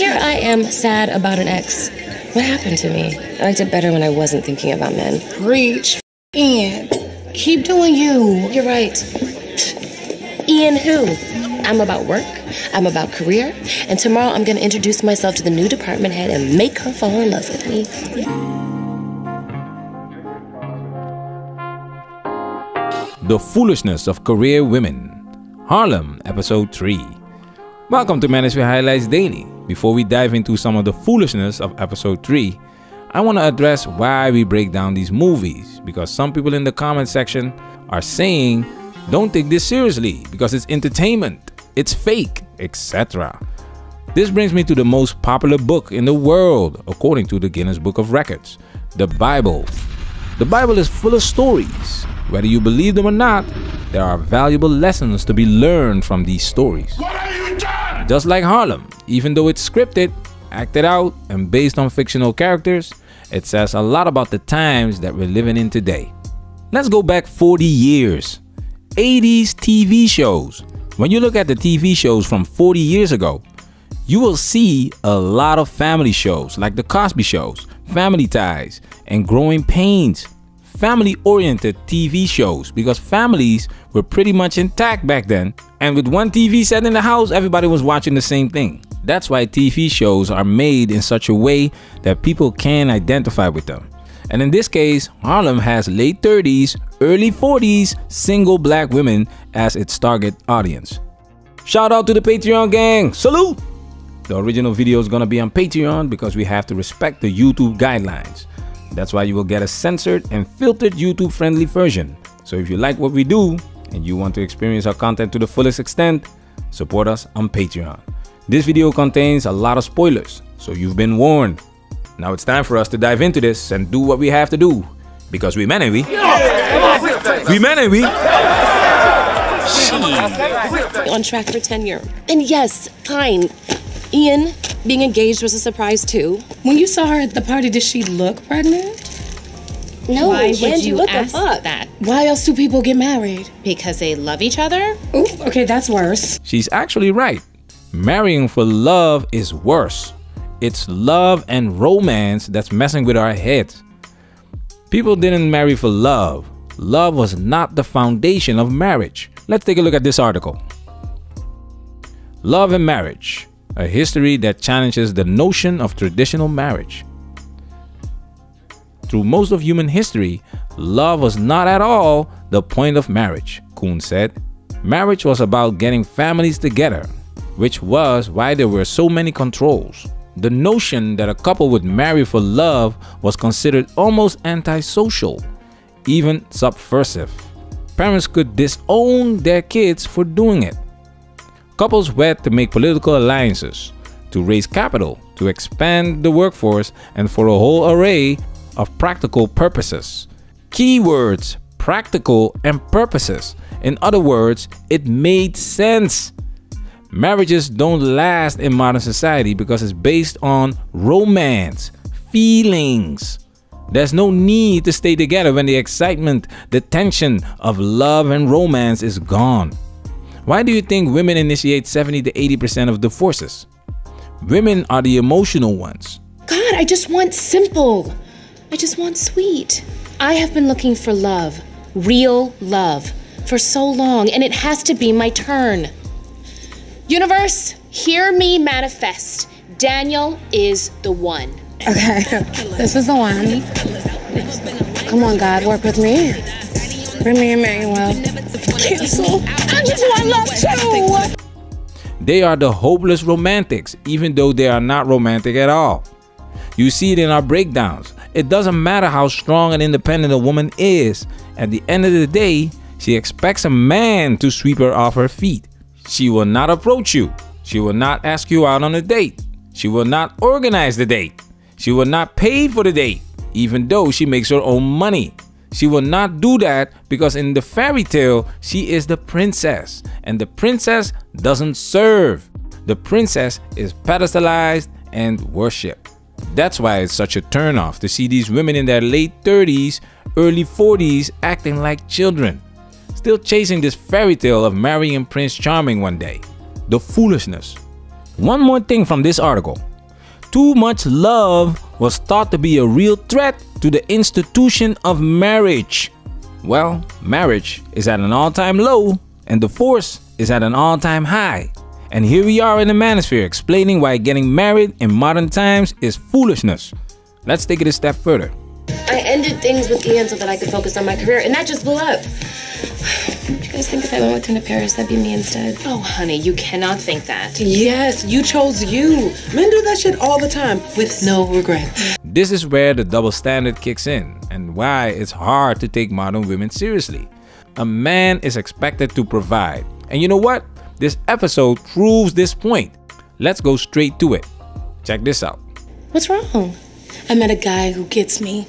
here I am sad about an ex. What happened to me? I liked it better when I wasn't thinking about men. Reach in. Keep doing you. You're right. Ian who? I'm about work, I'm about career, and tomorrow I'm gonna introduce myself to the new department head and make her fall in love with me. The Foolishness of Career Women. Harlem, Episode 3. Welcome to Manosphere Highlights Daily. Before we dive into some of the foolishness of Episode 3, I want to address why we break down these movies because some people in the comment section are saying don't take this seriously because it's entertainment, it's fake, etc. This brings me to the most popular book in the world according to the Guinness Book of Records, the Bible. The Bible is full of stories. Whether you believe them or not, there are valuable lessons to be learned from these stories. Just like Harlem, even though it's scripted, acted out, and based on fictional characters, it says a lot about the times that we're living in today. Let's go back 40 years. 80s TV shows. When you look at the TV shows from 40 years ago, you will see a lot of family shows like The Cosby Shows, Family Ties, and Growing Pains. Family oriented TV shows because families were pretty much intact back then, and with one TV set in the house, everybody was watching the same thing. That's why TV shows are made in such a way that people can identify with them. And in this case, Harlem has late 30s, early 40s single black women as its target audience. Shout out to the Patreon gang! Salute! The original video is gonna be on Patreon because we have to respect the YouTube guidelines. That's why you will get a censored and filtered YouTube friendly version. So if you like what we do and you want to experience our content to the fullest extent, support us on Patreon. This video contains a lot of spoilers, so you've been warned. Now it's time for us to dive into this and do what we have to do. Because we men, ain't we? We men, and we? On track for tenure. And yes, fine. Ian, being engaged was a surprise too. When you saw her at the party, did she look pregnant? No, Why would Angie, you what the ask fuck? that? Why else do people get married? Because they love each other? Ooh, okay, that's worse. She's actually right. Marrying for love is worse. It's love and romance that's messing with our heads. People didn't marry for love. Love was not the foundation of marriage. Let's take a look at this article. Love and Marriage, a history that challenges the notion of traditional marriage. Through most of human history, love was not at all the point of marriage, Coontz said. Marriage was about getting families together, which was why there were so many controls. The notion that a couple would marry for love was considered almost antisocial, even subversive. Parents could disown their kids for doing it. Couples wed to make political alliances, to raise capital, to expand the workforce, and for a whole array of practical purposes. Keywords practical and purposes. In other words, it made sense. Marriages don't last in modern society because it's based on romance, feelings. There's no need to stay together when the excitement, the tension of love and romance is gone. Why do you think women initiate 70 to 80% of divorces? Women are the emotional ones. God, I just want simple. I just want sweet. I have been looking for love, real love, for so long, and it has to be my turn. Universe, hear me manifest. Daniel is the one. Okay, this is the one. Come on, God, work with me. Me Emmanuel. Cancel. I just want love too. They are the hopeless romantics, even though they are not romantic at all. You see it in our breakdowns. It doesn't matter how strong and independent a woman is. At the end of the day, she expects a man to sweep her off her feet. She will not approach you. She will not ask you out on a date. She will not organize the date. She will not pay for the date, even though she makes her own money. She will not do that because in the fairy tale, she is the princess, and the princess doesn't serve. The princess is pedestalized and worshipped. That's why it's such a turnoff to see these women in their late 30s, early 40s acting like children, still chasing this fairy tale of marrying Prince Charming one day. The foolishness. One more thing from this article. too much love was thought to be a real threat to the institution of marriage. Well, marriage is at an all time low and divorce is at an all time high. And here we are in the manosphere explaining why getting married in modern times is foolishness. Let's take it a step further. I ended things with Ian so that I could focus on my career, and that just blew up. Do you guys think if I went with him to Paris, that'd be me instead? Oh, honey, you cannot think that. Yes, you chose you. Men do that shit all the time with no regret. This is where the double standard kicks in and why it's hard to take modern women seriously. A man is expected to provide. And you know what? This episode proves this point. Let's go straight to it. Check this out. What's wrong? I met a guy who gets me.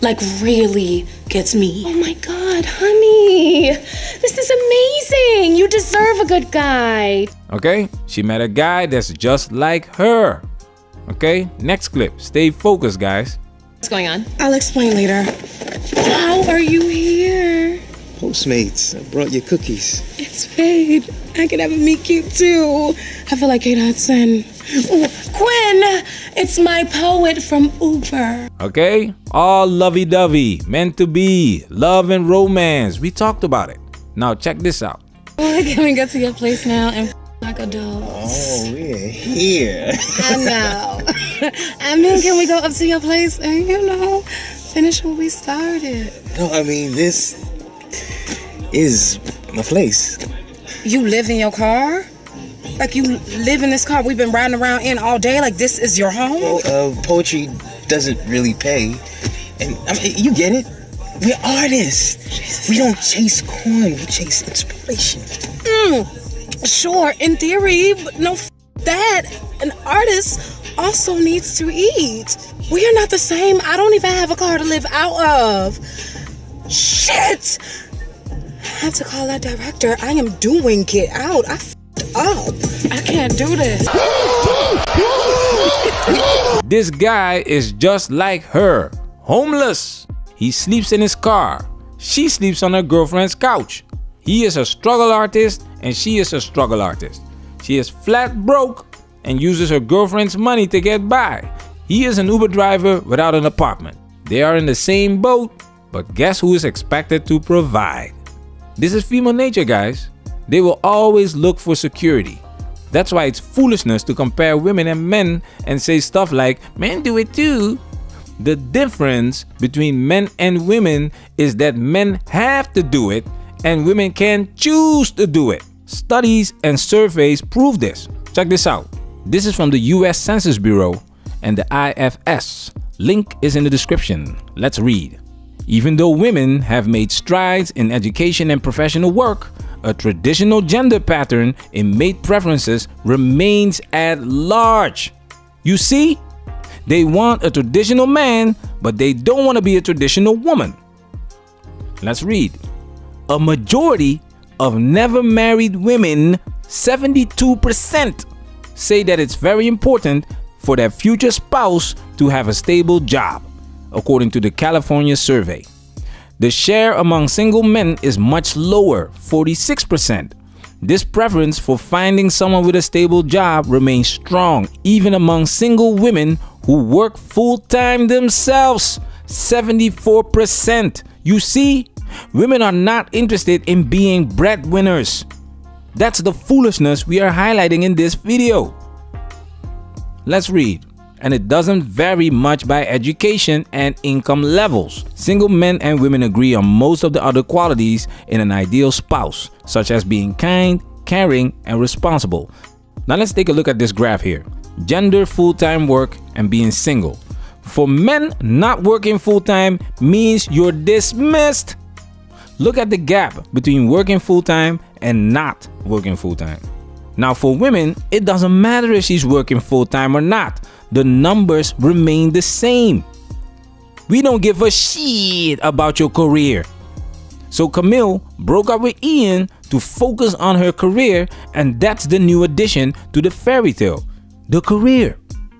Like, really gets me. Oh my god, honey. This is amazing. You deserve a good guy. Okay? She met a guy that's just like her. Okay? Next clip. Stay focused, guys. What's going on? I'll explain later. How are you here? Postmates, I brought you cookies. It's Fade. I could have a meet cute too. I feel like Kate Hudson. Ooh, Quinn, it's my poet from Uber. Okay? All lovey dovey, meant to be, love and romance. We talked about it. Now, check this out. Why can we get to your place now and f- like adults? Oh, we're here. I know. I mean, can we go up to your place and, you know, finish what we started? no, I mean, this is my place. You live in your car? Like you live in this car we've been riding around in all day? Like this is your home? Well, uh, poetry doesn't really pay. And I mean, you get it. We're artists. We don't chase coin, we chase inspiration. Sure, in theory, but no f- that. An artist also needs to eat. We are not the same. I don't even have a car to live out of. Shit! I have to call that director. I am doing Get Out. I f***ed up. I can't do this. This guy is just like her, homeless. He sleeps in his car. She sleeps on her girlfriend's couch. He is a struggle artist and she is a struggle artist. She is flat broke and uses her girlfriend's money to get by. He is an Uber driver without an apartment. They are in the same boat, but guess who is expected to provide? This is female nature, guys. They will always look for security. That's why it's foolishness to compare women and men and say stuff like, men do it too. The difference between men and women is that men have to do it and women can choose to do it. Studies and surveys prove this. Check this out. This is from the US Census Bureau and the IFS. Link is in the description. Let's read. Even though women have made strides in education and professional work, a traditional gender pattern in mate preferences remains at large. You see, they want a traditional man, but they don't want to be a traditional woman. Let's read. A majority of never married women, 72%, say that it's very important for their future spouse to have a stable job, according to the California survey. The share among single men is much lower, 46%. This preference for finding someone with a stable job remains strong even among single women who work full time themselves, 74%. You see, women are not interested in being breadwinners. That's the foolishness we are highlighting in this video. Let's read. And it doesn't vary much by education and income levels. Single men and women agree on most of the other qualities in an ideal spouse, such as being kind, caring, and responsible. Now let's take a look at this graph here. Gender, full-time work, and being single. For men, not working full-time means you're dismissed. Look at the gap between working full-time and not working full-time. Now, for women, it doesn't matter if she's working full time or not, the numbers remain the same. We don't give a shit about your career. So, Camille broke up with Ian to focus on her career, and that's the new addition to the fairy tale the career.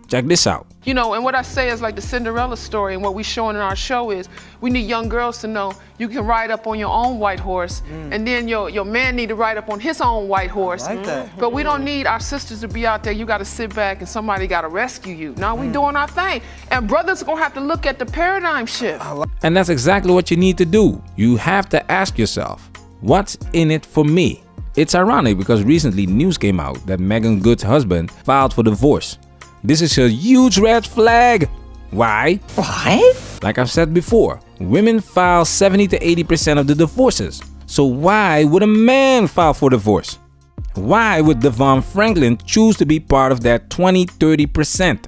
Check this out. You know, and what I say is like the Cinderella story, and what we're showing in our show is we need young girls to know you can ride up on your own white horse, mm. and then your, your man need to ride up on his own white horse. like that. But we don't need our sisters to be out there. You got to sit back and somebody got to rescue you. Now we mm. doing our thing, and brothers gonna have to look at the paradigm shift. And that's exactly what you need to do. You have to ask yourself, what's in it for me? It's ironic because recently news came out that Meagan Good's husband filed for divorce. This is a huge red flag. Why? Why? Like I've said before, women file 70 to 80% of the divorces. So why would a man file for divorce? Why would DeVon Franklin choose to be part of that 20 30%?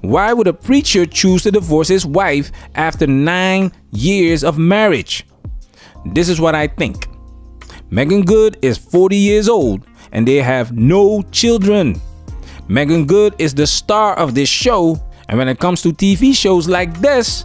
Why would a preacher choose to divorce his wife after nine years of marriage? This is what I think. Meagan Good is 40 years old and they have no children. Meagan Good is the star of this show, and when it comes to TV shows like this,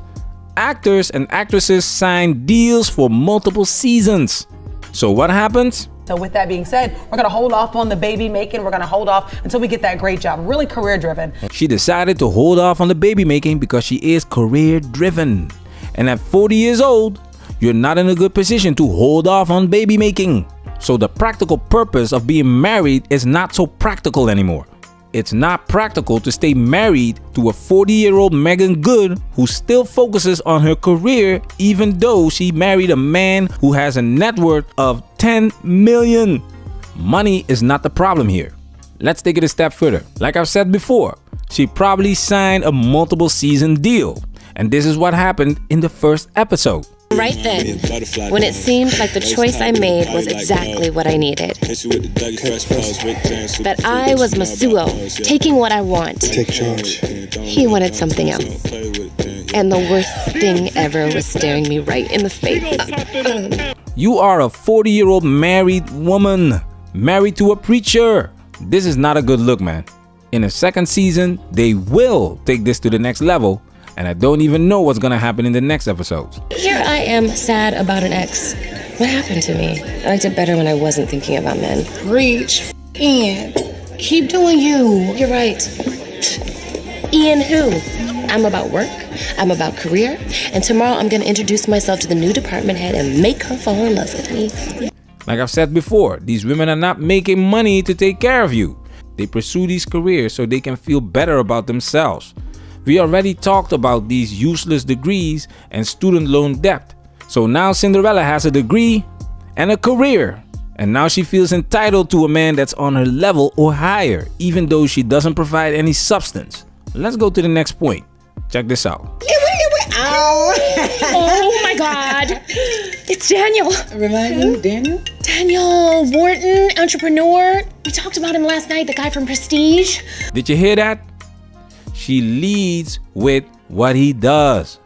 actors and actresses sign deals for multiple seasons. So what happens? So with that being said, we're gonna hold off on the baby making. We're gonna hold off until we get that great job. Really career driven. She decided to hold off on the baby making because she is career driven. And at 40 years old, you're not in a good position to hold off on baby making. So the practical purpose of being married is not so practical anymore. It's not practical to stay married to a 40 year old Meagan Good who still focuses on her career even though she married a man who has a net worth of 10 million. Money is not the problem here. Let's take it a step further. Like I've said before, she probably signed a multiple season deal. And this is what happened in the first episode. Right then, when it seemed like the choice I made was exactly what I needed. That I was Masuo, taking what I want. Take charge. He wanted something else. And the worst thing ever was staring me right in the face. You are a 40 year old married woman, married to a preacher. This is not a good look, man. In the second season, they will take this to the next level, and I don't even know what's gonna happen in the next episodes. Here I am, sad about an ex. What happened to me? I liked it better when I wasn't thinking about men. Reach in. Keep doing you. You're right. Ian who? I'm about work, I'm about career, and tomorrow I'm gonna introduce myself to the new department head and make her fall in love with me. Like I've said before, these women are not making money to take care of you. They pursue these careers so they can feel better about themselves. We already talked about these useless degrees and student loan debt. So now Cinderella has a degree and a career. And now she feels entitled to a man that's on her level or higher, even though she doesn't provide any substance. Let's go to the next point. Check this out. oh my god! It's Daniel! Remind me, Daniel? Daniel Wharton, entrepreneur. We talked about him last night, the guy from Prestige. Did you hear that? She leads with what he does.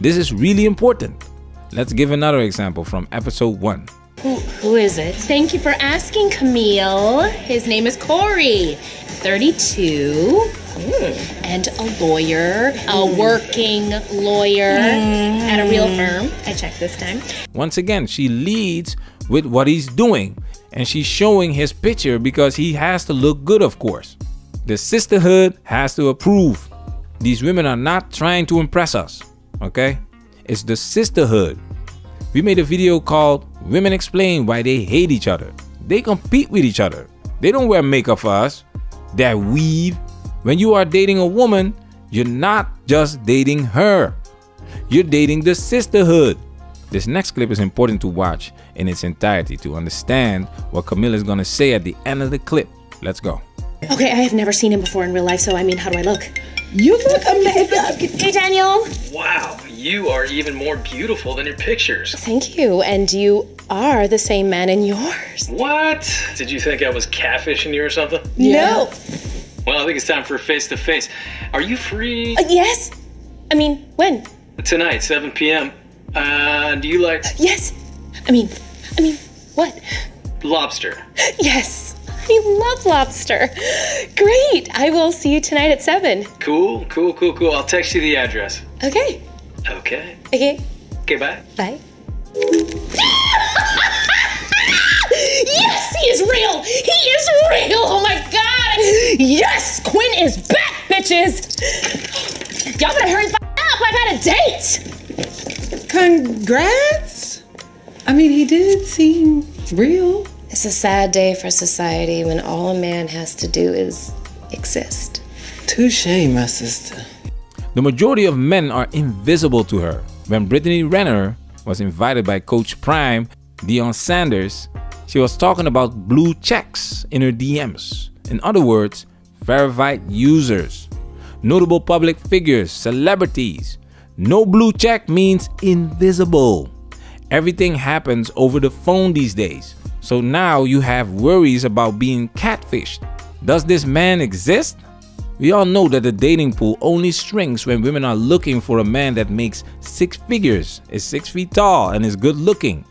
This is really important. Let's give another example from episode 1. Who, who is it? Thank you for asking, Camille. His name is Corey, 32, hmm. and a lawyer, a working lawyer hmm. at a real firm. I checked this time. Once again, she leads with what he's doing and she's showing his picture because he has to look good, of course. The sisterhood has to approve. These women are not trying to impress us, okay? It's the sisterhood. We made a video called Women Explain Why They Hate Each Other. They compete with each other. They don't wear makeup for us. They weave. When you are dating a woman, you're not just dating her. You're dating the sisterhood. This next clip is important to watch in its entirety to understand what Camilla is going to say at the end of the clip. Let's go. Okay, I have never seen him before in real life, so I mean, how do I look? You look amazing. Hey, Daniel. Wow, you are even more beautiful than your pictures. Thank you, and you are the same man in yours. What? Did you think I was catfishing you or something? No. Well, I think it's time for a face to face. Are you free Uh, yes. I mean, when? tonight, 7 p.m.? Uh, do you like Yes. I mean, I mean, what? lobster? Yes. I love lobster. Great. I will see you tonight at 7. Cool, cool, cool, cool. I'll text you the address. Okay. Okay. Okay. Okay, bye. Bye. yes, he is real. He is real. Oh my God. Yes, Quinn is back, bitches. Y'all better hurry up. I got a date. Congrats. I mean, he did seem real. It's a sad day for society when all a man has to do is exist. Touche, my sister. The majority of men are invisible to her. When Brittany Renner was invited by Coach Prime, Deion Sanders, she was talking about blue checks in her DMs. In other words, verified users, notable public figures, celebrities. No blue check means invisible. Everything happens over the phone these days. So now you have worries about being catfished. Does this man exist? We all know that the dating pool only shrinks when women are looking for a man that makes six figures, is six feet tall, and is good looking.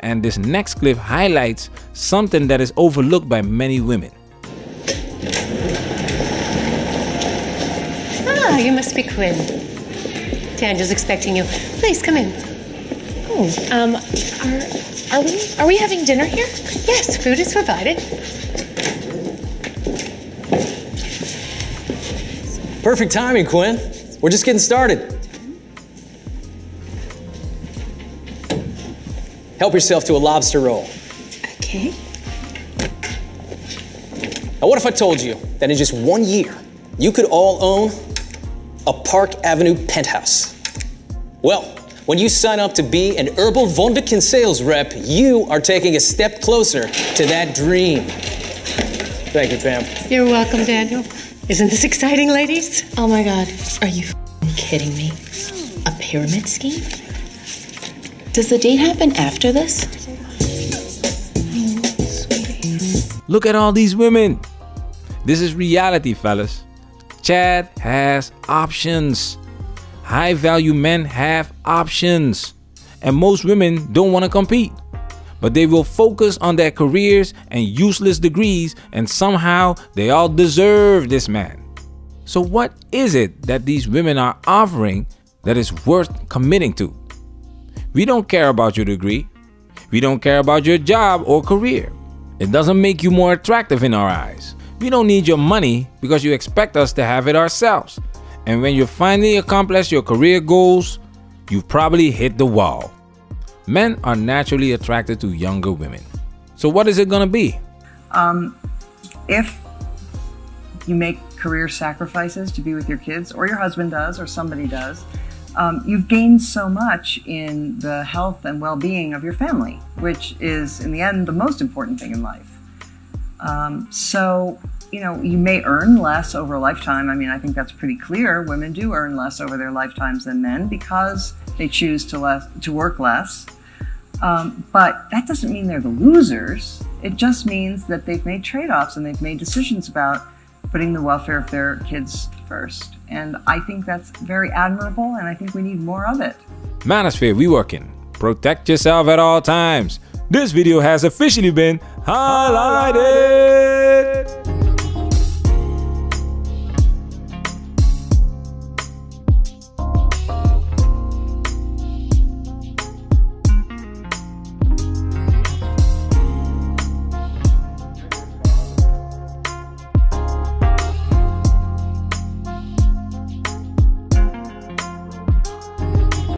And this next clip highlights something that is overlooked by many women. Ah, you must be Quinn. Daniel's expecting you. Please come in. Oh, um, are, are we are we having dinner here? Yes, food is provided. Perfect timing, Quinn. We're just getting started. Help yourself to a lobster roll. Okay. Now, what if I told you that in just one year, you could all own a Park Avenue penthouse? Well, when you sign up to be an Herbal Wunderkind sales rep, you are taking a step closer to that dream. Thank you, Pam. You're welcome, Daniel. Isn't this exciting, ladies? Oh my god, are you kidding me? A pyramid scheme? Does the date happen after this? Look at all these women. This is reality, fellas. Chad has options. High value men have options. And most women don't want to compete. But they will focus on their careers and useless degrees, and somehow they all deserve this man. So, what is it that these women are offering that is worth committing to? We don't care about your degree. We don't care about your job or career. It doesn't make you more attractive in our eyes. We don't need your money because you expect us to have it ourselves. And when you finally accomplish your career goals, you've probably hit the wall. Men are naturally attracted to younger women. So, what is it gonna be? Um, if you make career sacrifices to be with your kids, or your husband does, or somebody does, um, you've gained so much in the health and well being of your family, which is, in the end, the most important thing in life. Um, so, you know, you may earn less over a lifetime. I mean, I think that's pretty clear. Women do earn less over their lifetimes than men because they choose to less to work less. Um, but that doesn't mean they're the losers. It just means that they've made trade-offs and they've made decisions about putting the welfare of their kids first. And I think that's very admirable, and I think we need more of it. Manosphere, we working. Protect yourself at all times. This video has officially been highlighted.